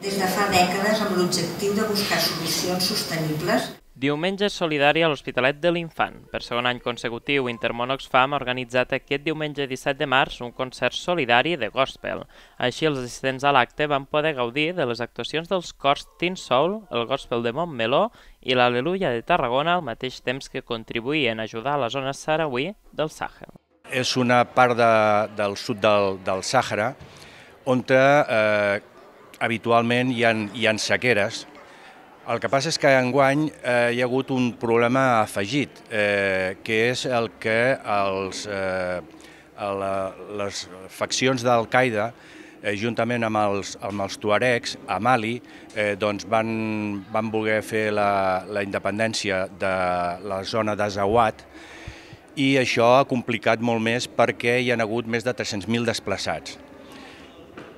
Des de fa dècades amb l'objectiu de buscar solucions sostenibles Diumenge solidari a l'Hospitalet de l'Infant. Per segon any consecutiu, Intermón Oxfam ha organitzat aquest diumenge 17 de març un concert solidari de gospel. Així, els assistents a l'acte van poder gaudir de les actuacions dels cors Teen Soul, el gospel de Montmeló i l'Aleluia de Tarragona al mateix temps que contribuïen a ajudar a la zona sarauí del Sàhel. És una part de, del sud del, del Sàhara on eh, habitualment hi ha, hi ha sequeres, el que passa és que enguany eh, hi ha hagut un problema afegit, eh, que és el que els, eh, la, les faccions d'Al-Qaeda, eh, juntament amb els, amb els tuaregs, a Mali, eh, doncs van, van voler fer la, la independència de la zona d'Azawat, i això ha complicat molt més perquè hi ha hagut més de 300.000 desplaçats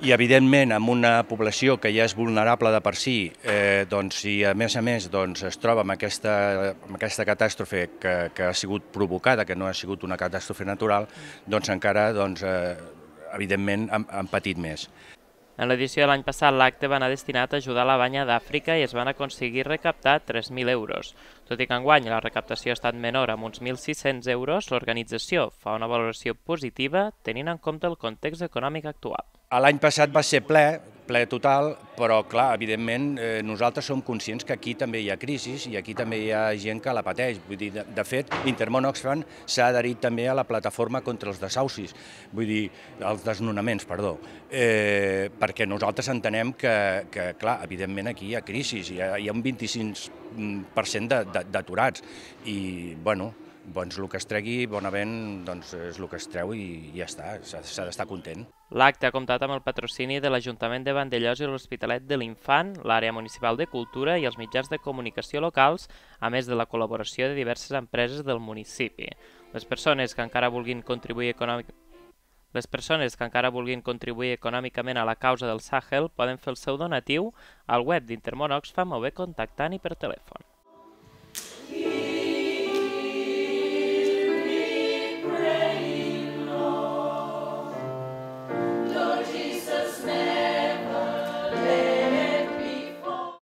i evidentment amb una població que ja és vulnerable de per si, eh, doncs, si a més a més doncs, es troba amb aquesta, amb aquesta catàstrofe que, que ha sigut provocada, que no ha sigut una catàstrofe natural, doncs encara doncs, eh, evidentment han, han patit més. En l'edició de l'any passat, l'acte va anar destinat a ajudar la banya d'Àfrica i es van aconseguir recaptar 3.000 euros. Tot i que enguany la recaptació ha estat menor amb uns 1.600 euros, l'organització fa una valoració positiva tenint en compte el context econòmic actual. L'any passat va ser ple, ple total, però clar, evidentment eh, nosaltres som conscients que aquí també hi ha crisi i aquí també hi ha gent que la pateix. Vull dir, de, de fet, Intermón Oxfam s'ha adherit també a la plataforma contra els desaucis, vull dir, els desnonaments, perdó, eh, perquè nosaltres entenem que, que, clar, evidentment aquí hi ha crisi, hi hi ha un 25% d'aturats i, bueno, doncs el que es tregui bonament doncs és el que es treu i ja està, s'ha d'estar content. L'acte ha comptat amb el patrocini de l'Ajuntament de Vandellós i l'Hospitalet de l'Infant, l'àrea municipal de cultura i els mitjans de comunicació locals, a més de la col·laboració de diverses empreses del municipi. Les persones que encara vulguin contribuir econòmic... Les persones que encara vulguin contribuir econòmicament a la causa del Sàhel poden fer el seu donatiu al web d'Intermón Oxfam o bé contactant-hi per telèfon.